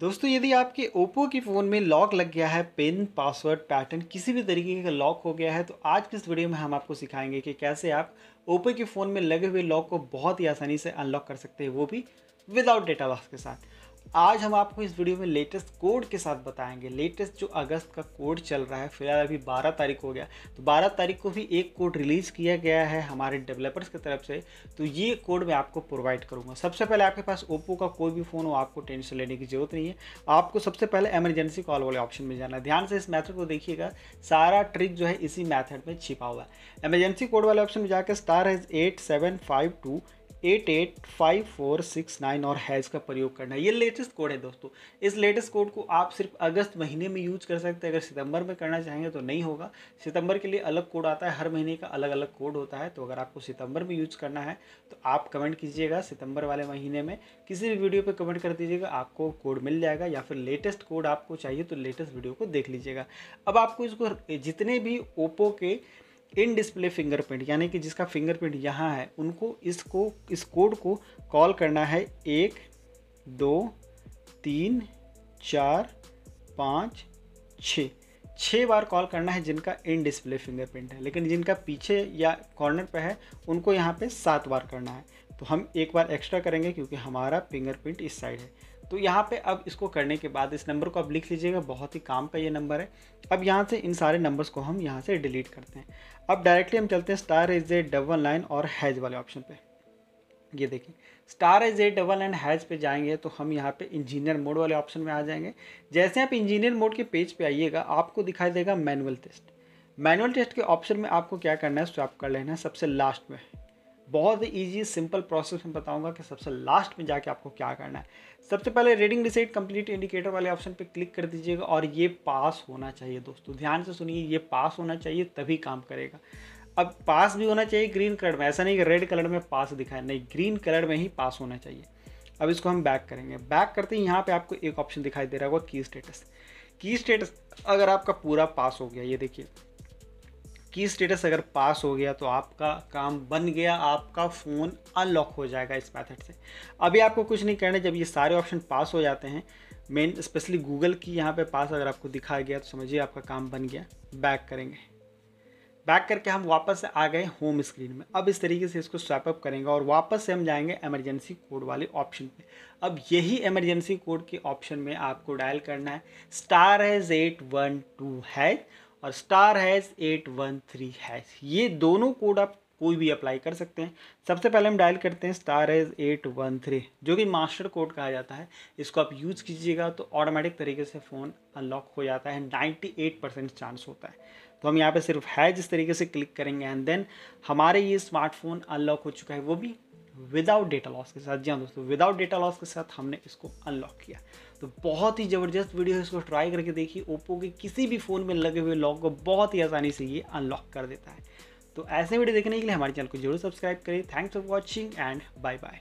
दोस्तों, यदि आपके ओप्पो के फ़ोन में लॉक लग गया है, पिन, पासवर्ड, पैटर्न किसी भी तरीके का लॉक हो गया है तो आज की इस वीडियो में हम आपको सिखाएँगे कि कैसे आप ओप्पो के फ़ोन में लगे हुए लॉक को बहुत ही आसानी से अनलॉक कर सकते हैं, वो भी विदाउट डेटा लॉस के साथ। आज हम आपको इस वीडियो में लेटेस्ट कोड के साथ बताएँगे। लेटेस्ट जो अगस्त का कोड चल रहा है, फ़िलहाल अभी 12 तारीख हो गया। तो 12 तारीख को भी एक कोड रिलीज़ किया गया है हमारे डेवलपर्स की तरफ़ से। तो ये कोड मैं आपको प्रोवाइड करूँगा। सबसे पहले आपके पास ओप्पो का कोई भी फ़ोन हो, आपको टेंशन लेने की ज़रूरत नहीं है। आपको सबसे पहले एमरजेंसी कॉल वाले ऑप्शन में जाना है। ध्यान से इस मैथड को देखिएगा। सारा ट्रिक जो है इसी मैथड में छिपा हुआ है। एमरजेंसी कोड वाले ऑप्शन में जाकर स्टार है eight seven five two eight eight five four six nine और हैज़ का प्रयोग करना है। ये लेटेस्ट कोड है दोस्तों। इस लेटेस्ट कोड को आप सिर्फ़ अगस्त महीने में यूज़ कर सकते हैं। अगर सितंबर में करना चाहेंगे तो नहीं होगा। सितंबर के लिए अलग कोड आता है। हर महीने का अलग अलग कोड होता है। तो अगर आपको सितंबर में यूज़ करना है तो आप कमेंट कीजिएगा सितंबर वाले महीने में। किसी भी वीडियो पर कमेंट कर दीजिएगा, आपको कोड मिल जाएगा या फिर लेटेस्ट कोड आपको चाहिए तो लेटेस्ट वीडियो को देख लीजिएगा। अब आपको इसको जितने भी ओप्पो के इन डिस्प्ले फिंगरप्रिंट, यानी कि जिसका फिंगरप्रिंट यहाँ है, उनको इसको, इस कोड को कॉल करना है एक, दो, तीन, चार, पाँच, छ। छः बार कॉल करना है जिनका इन डिस्प्ले फिंगरप्रिंट है, लेकिन जिनका पीछे या कॉर्नर पे है, उनको यहाँ पे सात बार करना है। तो हम एक बार एक्स्ट्रा करेंगे क्योंकि हमारा फिंगरप्रिंट इस साइड है। तो यहाँ पे अब इसको करने के बाद इस नंबर को अब लिख लीजिएगा। बहुत ही काम का ये नंबर है। अब यहाँ से इन सारे नंबर्स को हम यहाँ से डिलीट करते हैं। अब डायरेक्टली हम चलते हैं star hash eight double nine और हैज़ वाले ऑप्शन पे। ये देखिए star hash eight double and hash पे जाएँगे तो हम यहाँ पे इंजीनियर मोड वाले ऑप्शन में आ जाएँगे। जैसे आप इंजीनियर मोड के पेज पे आइएगा, आपको दिखाई देगा मैनुअल टेस्ट मैनुअल टेस्ट के ऑप्शन में आपको क्या करना है स्वैप कर लेना है सबसे लास्ट में। बहुत ही ईजी सिंपल प्रोसेस में बताऊँगा कि सबसे लास्ट में जाके आपको क्या करना है। सबसे पहले रीडिंग डिसाइड कंप्लीट इंडिकेटर वाले ऑप्शन पे क्लिक कर दीजिएगा और ये पास होना चाहिए दोस्तों। ध्यान से सुनिए, ये पास होना चाहिए, तभी काम करेगा। अब पास भी होना चाहिए ग्रीन कलर में। ऐसा नहीं कि रेड कलर में पास दिखाए नहीं ग्रीन कलर में ही पास होना चाहिए। अब इसको हम बैक करेंगे। बैक करते ही यहाँ पे आपको एक ऑप्शन दिखाई दे रहा होगा की स्टेटस की स्टेटस अगर आपका पूरा पास हो गया, ये देखिए। की स्टेटस अगर पास हो गया तो आपका काम बन गया, आपका फ़ोन अनलॉक हो जाएगा इस मेथड से। अभी आपको कुछ नहीं करना जब ये सारे ऑप्शन पास हो जाते हैं मेन स्पेशली गूगल की यहाँ पे पास अगर आपको दिखाया गया तो समझिए आपका काम बन गया। बैक करेंगे। बैक करके हम वापस आ गए होम स्क्रीन में। अब इस तरीके से इसको स्वैप अप करेंगे और वापस से हम जाएँगे एमरजेंसी कोड वाले ऑप्शन पे। अब यही एमरजेंसी कोड के ऑप्शन में आपको डायल करना है। Star hash eight one two है। और star hash eight one three hash ये दोनों कोड आप कोई भी अप्लाई कर सकते हैं। सबसे पहले हम डायल करते हैं star hash eight one three जो कि मास्टर कोड कहा जाता है। इसको आप यूज़ कीजिएगा तो ऑटोमेटिक तरीके से फ़ोन अनलॉक हो जाता है। नाइन्टी एट परसेंट चांस होता है। तो हम यहाँ पे सिर्फ़ हैज़ इस तरीके से क्लिक करेंगे एंड देन हमारे ये स्मार्टफ़ोन अनलॉक हो चुका है। वो भी विदाउट डेटा लॉस के साथ, जी हाँ दोस्तों विदाउट डेटा लॉस के साथ हमने इसको अनलॉक किया। तो बहुत ही ज़बरदस्त वीडियो है, इसको ट्राई करके देखिए। ओप्पो के किसी भी फ़ोन में लगे हुए लॉक को बहुत ही आसानी से ये अनलॉक कर देता है। तो ऐसे वीडियो देखने के लिए हमारे चैनल को ज़रूर सब्सक्राइब करें। Thanks for watching and bye bye